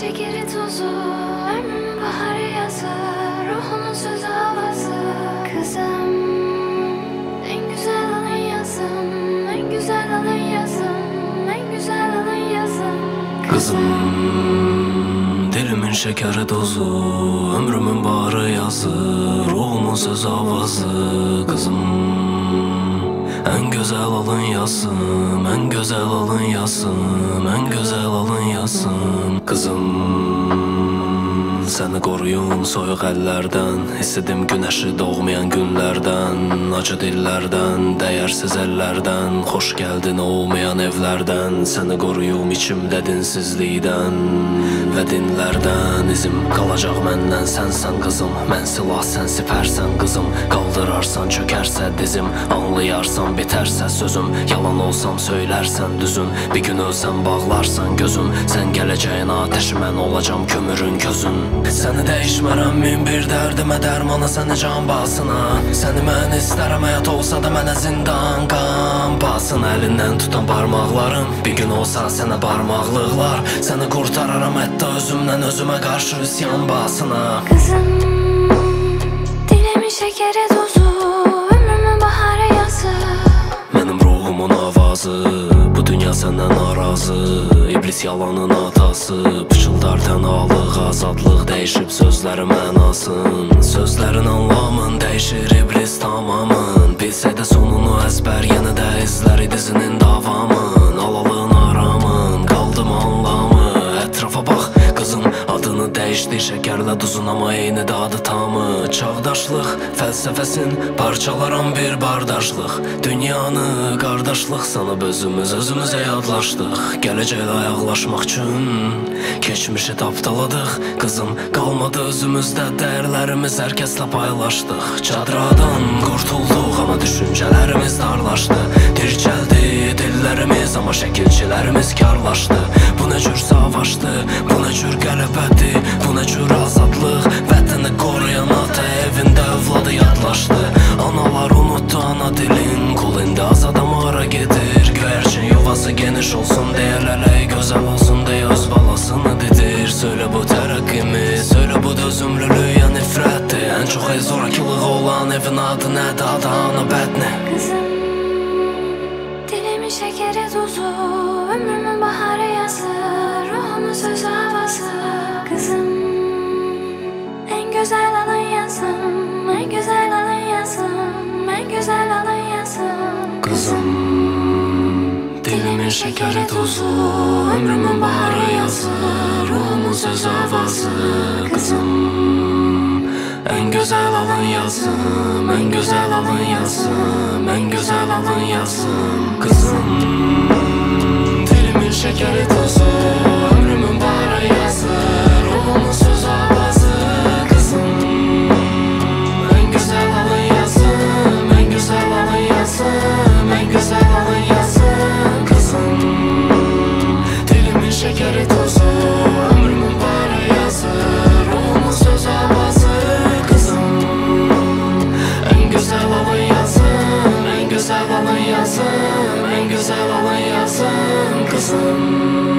tozu Ömrümün baharı yazı Ruhumun sözü havası. Kızım En güzel alın yazım En güzel alın yazım En güzel alın yazım Kızım Dilimin şekeri dozu Ömrümün baharı yazı Ruhumun söz avazı Kızım En güzel alın yazım En güzel alın yazım En güzel alın yazım Kızım Səni qoruyum soyuq əllərdən Hiss edim günəşi doğmayan günlərdən. Acı dillərdən, dəyərsiz əllərdən Xoş gəldin olmayan evlərdən. Səni qoruyum içimdə dinsizlikdən Və dinlərdən. İzim qalacaq məndən Sənsən qızım, mən silah, sən sipərsən qızım. Qaldırarsan, çökərsə dizim. Anlayarsan, bitərsə sözüm. Yalan olsam söylərsən düzün Bir gün ölsəm bağlarsan gözüm. Sən gələcəyin ateşi mən olacam kömürün közün Səni dəyişmərəm min bir dərdimə dərmanı səni can basına. Səni mən istərəm həyat olsa da mənə zindan qan. Basın Əlindən tutan barmaqlarım Bir gün olsa sənə barmaqlıqlar. Səni qurtararam hətta özümdən özümə qarşı üsyan basına. Kızım Dilimin şekeri tozu Ömrümün baharı yazı. Mənim ruhumun avazı Bu dünya səndən narazı İblis yalanın atası Pıçıldar tənalıq, azadlıq Dəyişib sözlərin mənasın Sözlərin anlamın Dəyişir iblis tamamın. Bilsə də sonunu əzbər Yenə də izləri dizinin davamın. Alalın aramın Adını dəyişdi şəkərlə duzun Amma eyni dadı tamı. Çağdaşlıq fəlsəfəsin Parçalaran bir bardaşlıq Dünyanı qardaşlıq sanıb özümüz Özümüzə yadlaşdıq Gələcəklə ayaqlaşmaq üçün Keçmişi tapdaladıq Qızım qalmadı özümüzdə Dəyərlərimiz hər kəslə paylaşdıq Çadradan qurtulduq Amma düşüncələrimiz darlaşdı Dirçəldi dillərimiz Amma şəkilçilərimiz karlaşdı Bu nə cür savaşdı Bu nə cür qələbədir Bu nə cür azadlıq? Vətəni qoruyan ata evində övladı yadlaşdı. Analar unutdu ana dilin Qul indi az adam hara gedir. Göyərçin yuvası geniş olsun Deyərlər gözəl olsun deyə öz balasını didir Söylə bu tərəqqimi Söylə bu dözümlülük ya nifrətdir. Ən çox el zorakılığı olan evin adı nədir? Adı ana bədni Kızım Dilimin şekeri tozu Ömrümün baharı yazı Ruhumun sözü havası. Kızım En güzel alın yazım En güzel alın yazım En güzel alın yazım Kızım Dilimin şəkəri tozu Ömrümün baharı yazı Ruhumun söz avazı Qızım Ən gözəl alın yazım Ən gözəl alın yazım Ən gözəl alın yazım Qızım Dilimin şəkəri tozu güzel alın yazım kızım. Dilimin şekeri tozu, ömrümün bari yazı, ruhumun söz avazı kızım. En güzel alın yazım, en güzel alın yazım, en güzel alın yazım kızım